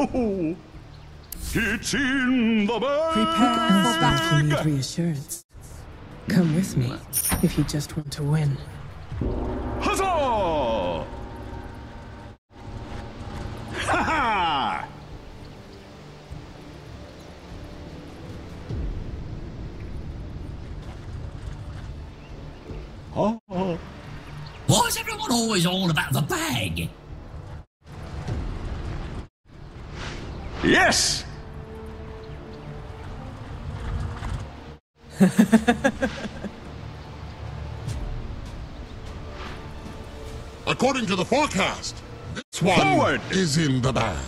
Oh, it's in the bag! Prepare elsewhere if you need reassurance. Come with me if you just want to win. Huzzah! Ha ha! Oh. Why is everyone always all about the bag? Yes! According to the forecast, this one Forward! is in the bag.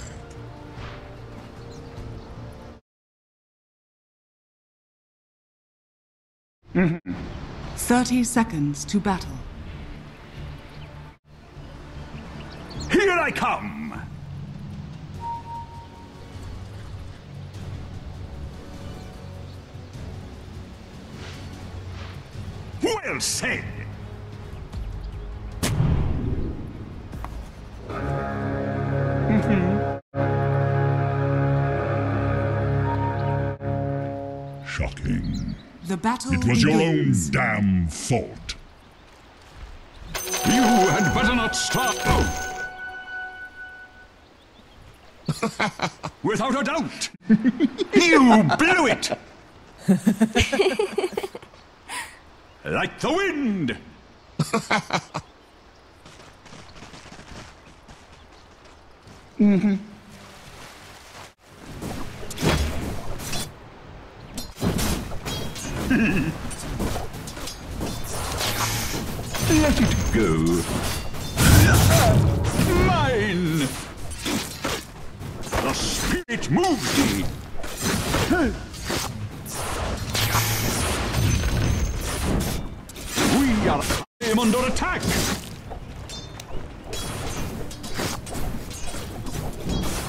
Mm-hmm. Thirty seconds to battle. Here I come! Well said! Shocking. The battle It was your own damn fault. You had better not stop. Oh. Without a doubt. you blew it. Like the wind. Mhm. Let it go. Mine! The spirit moves me. Are I am under attack.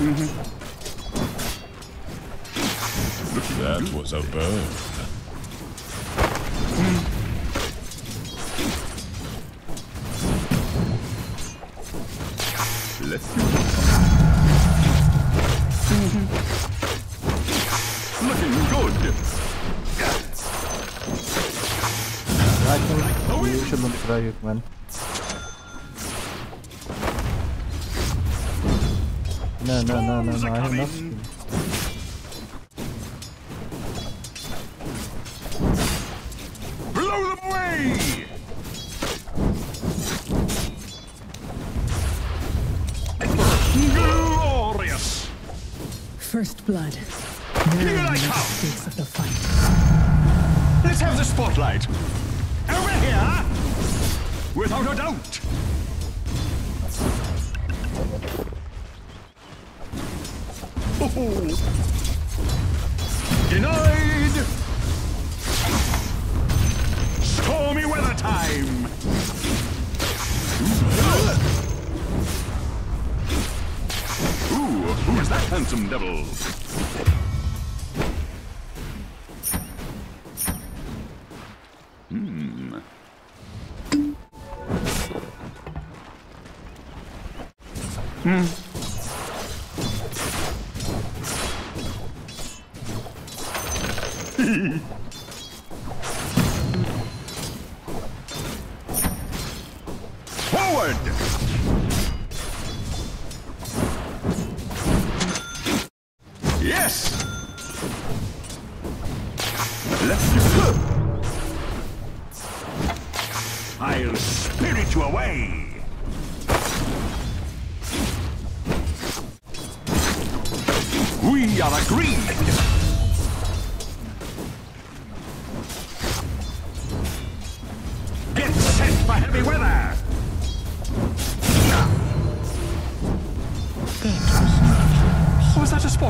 Mm-hmm. That was a bird. Let's you shouldn't try it, man. No, no, no, no, no, I have nothing. Blow them away! Glorious! First blood. Here I come. of the fight. Let's have the spotlight. Without a doubt. Oh. Denied! Stormy weather time! Ooh, who's that handsome devil? Forward!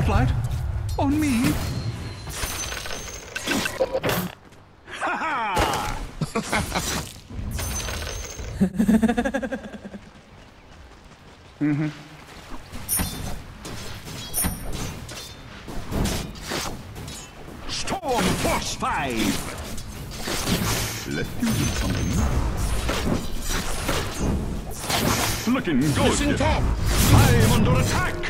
Spotlight? On me? Ha ha! Storm Force 5! Let's do something. Looking good. Listen top. I am under attack.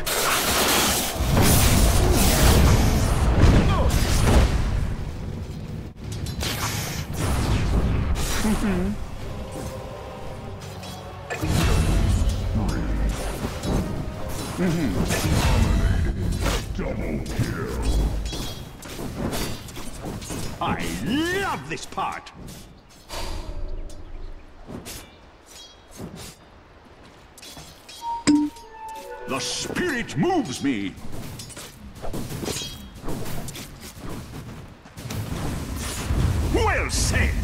Love this part. The spirit moves me. Well said.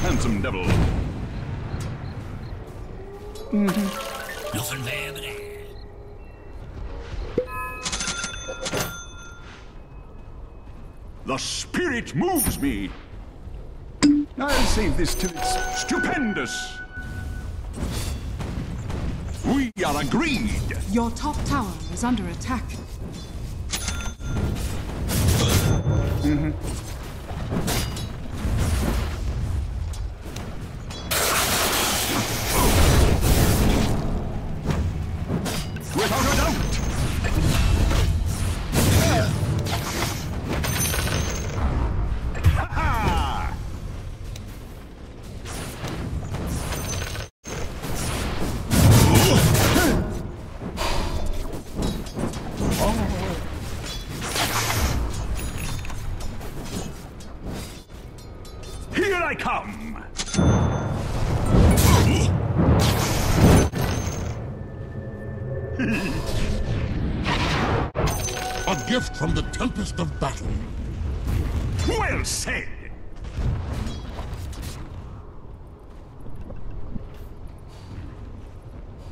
Ooh, who's that handsome devil? Mm-hmm. Nothing there but. The spirit moves me. I'll save this till it's stupendous. We are agreed. Your top tower is under attack. Without a gift from the tempest of battle. Well said!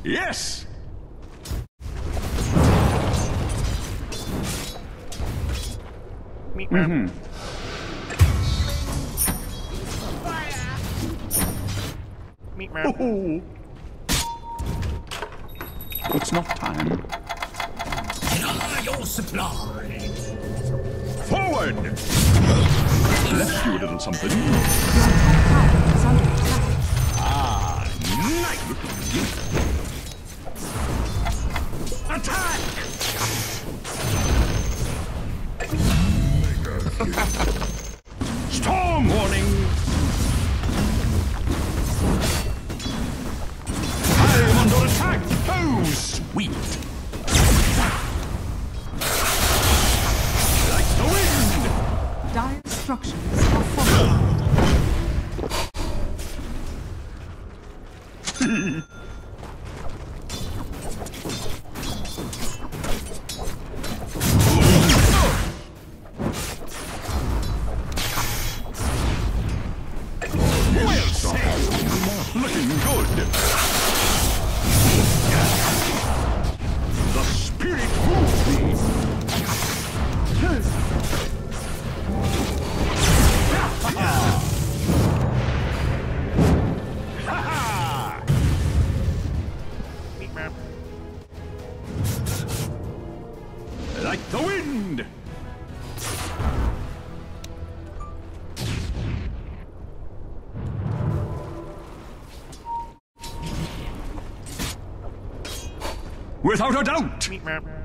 Yes! Meet man. Mm-hmm. Meet Oh. It's not time. Deny your supply. Forward! Left you a little something. Without a doubt!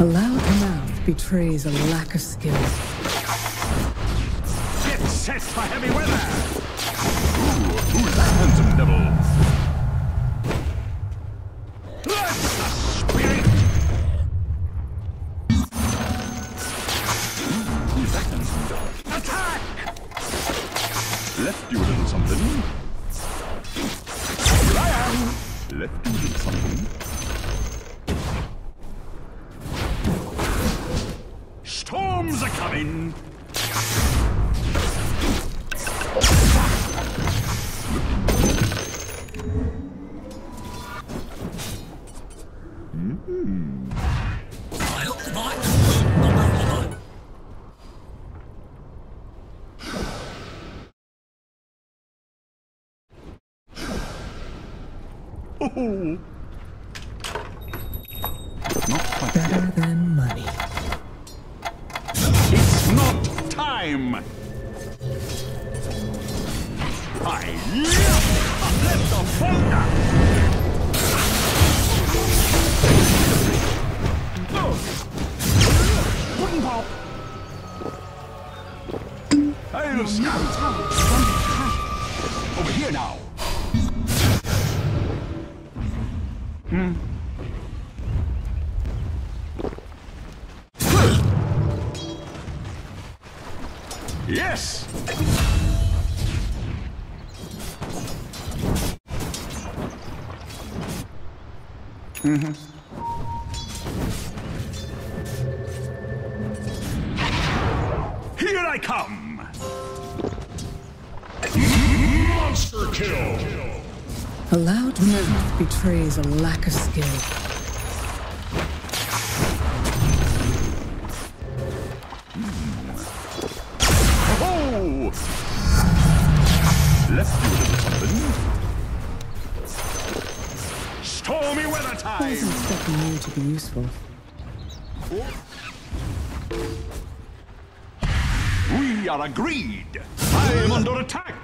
A loud mouth betrays a lack of skill. Get set for heavy weather! Ooh, that handsome devil? Oh, Better than money. it's not time! I let the folder! Pop! I'll scout over here now. Yes! Mm-hmm. Here I come! Monster kill! A loud mouth betrays a lack of skill. Oh! Left you a something. Stormy weather I time! wasn't expecting you to be useful. We are agreed! I am under attack!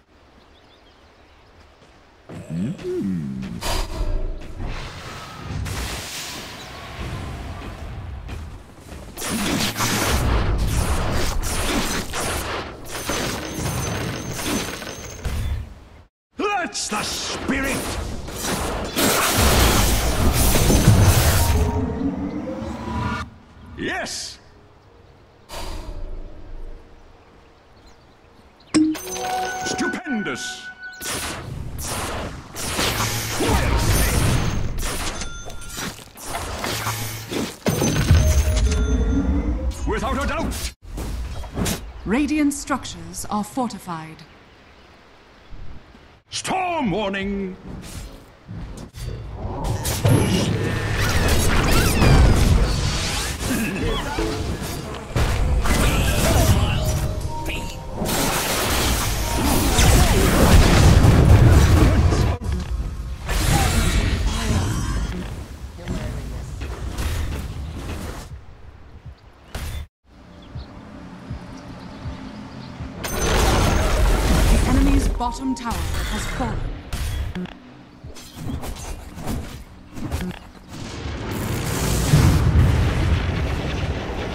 tremendous. Without a doubt! Radiant structures are fortified. Storm warning!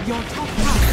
Your top tower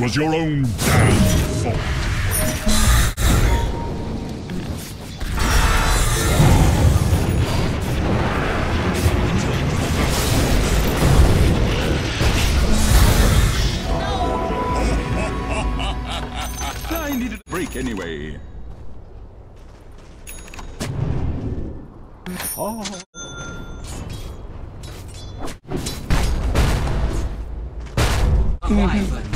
was your own damn fault. anyway. Oh. Mm -hmm.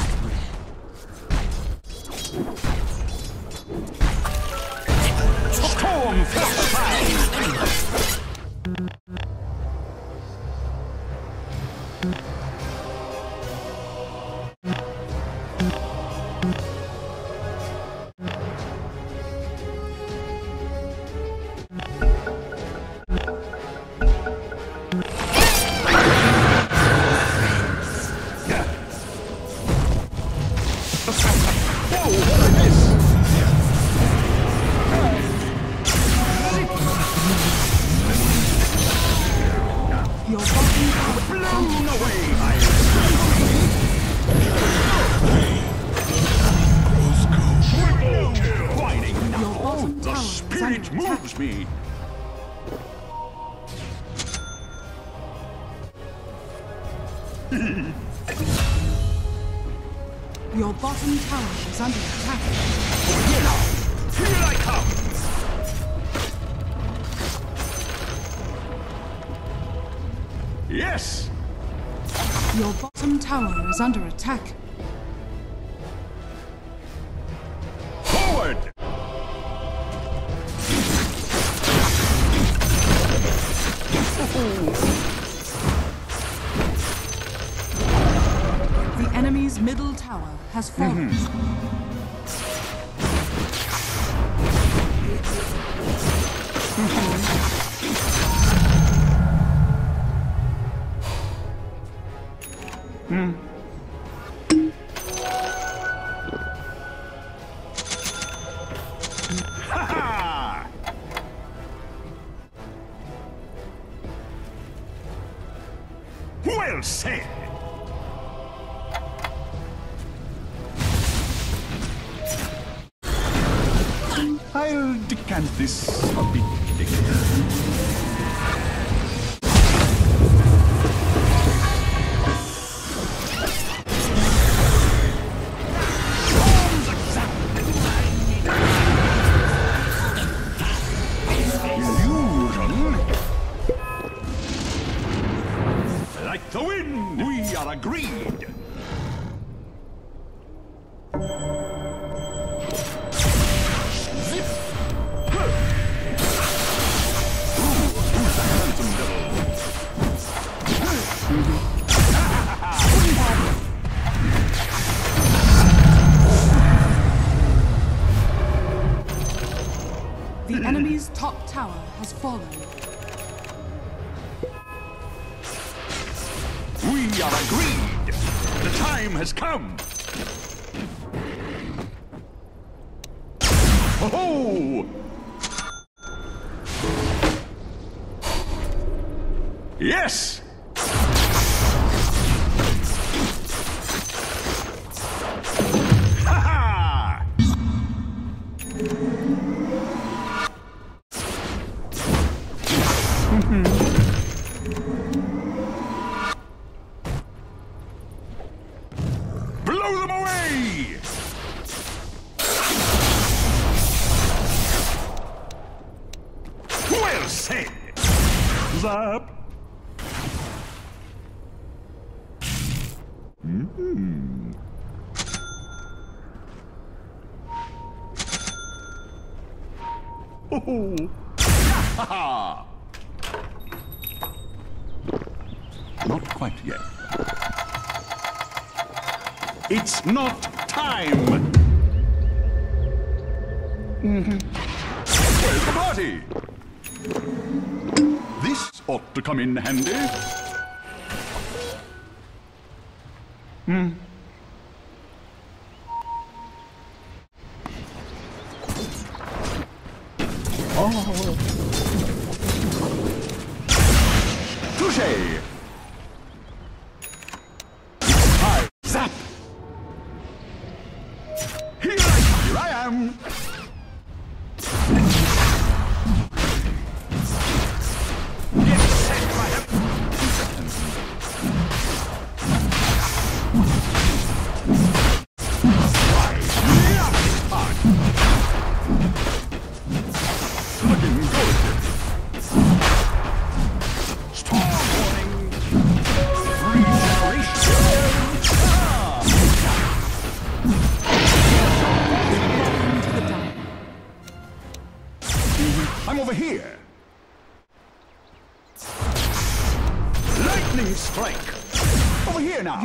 moves me. Your bottom tower is under attack. Here now! Here I come! Yes! Your bottom tower is under attack. has fallen. Mm -hmm. Has come. Ho! Yes! Said! Zap! Mm. Oh. Not quite yet. It's not time! Hmm. Where's the party? Ought to come in handy. Touche!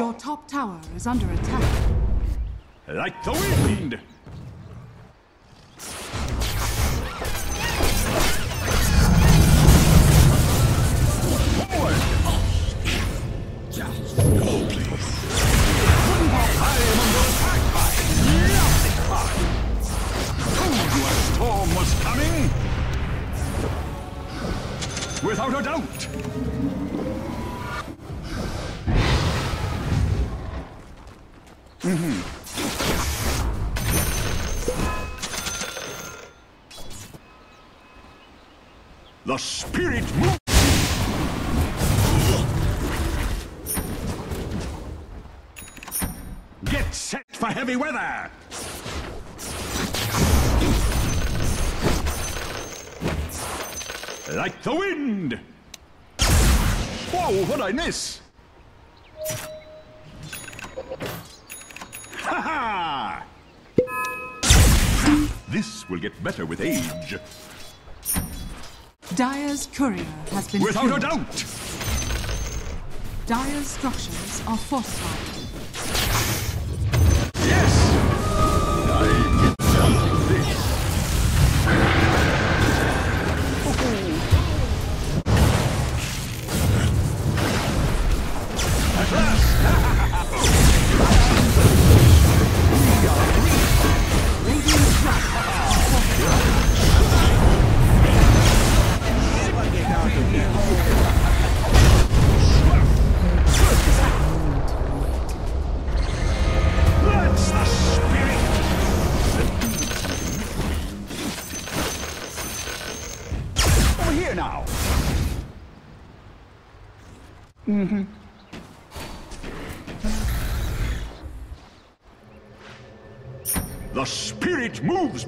Your top tower is under attack. Like the wind! Whoa, what'd I miss? Ha ha! This will get better with age. Dire's courier has been Without a doubt! Dire's structures are fortified.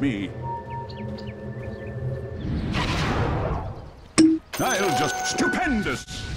Me! I'll just stupendous!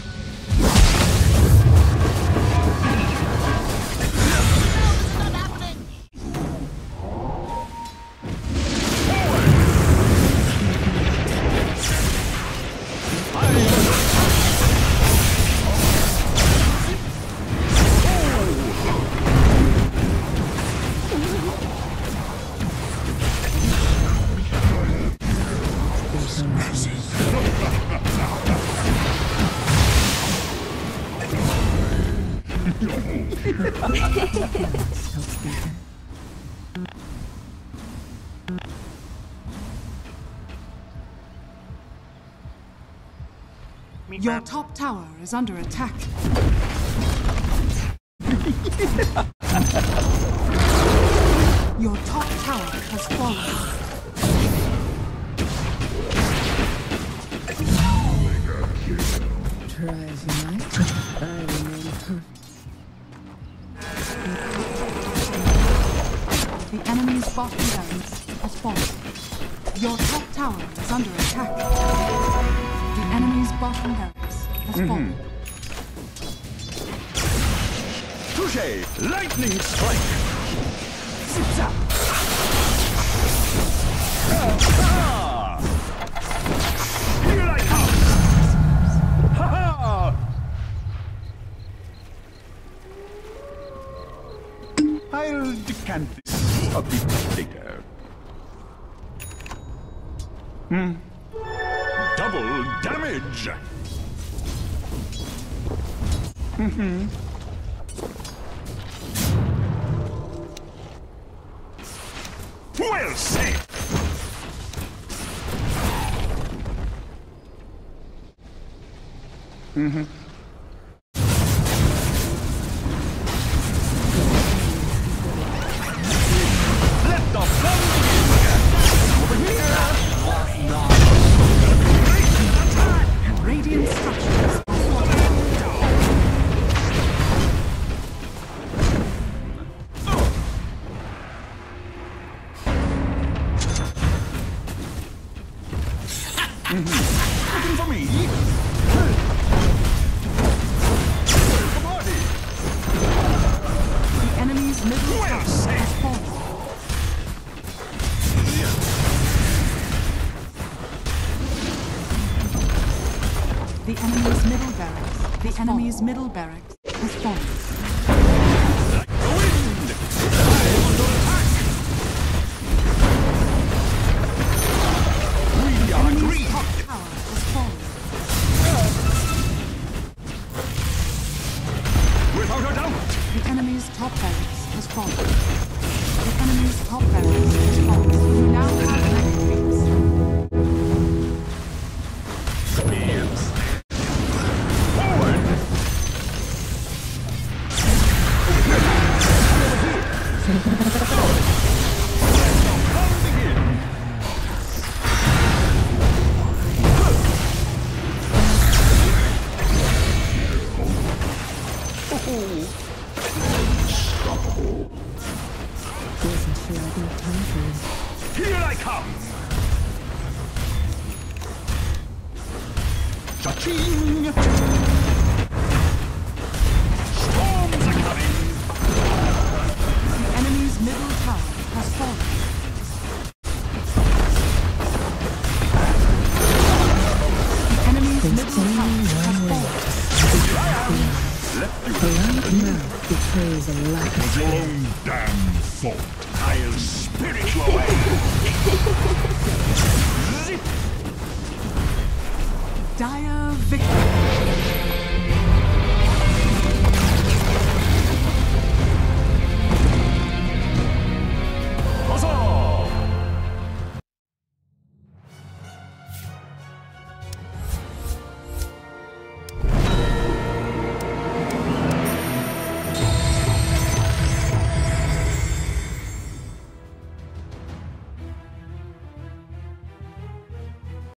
Your top tower is under attack. Your top tower has fallen. Try as you might, I remain. The enemy's bottom barracks has fallen. Your top tower is under attack. The enemy's bottom barracks. Mm-hmm. Touche! Lightning strike! Zip-zap! Here I come! Ha ha! I'll decant this a bit later. Hmm. We'll see. Mm-hmm. Middlebury.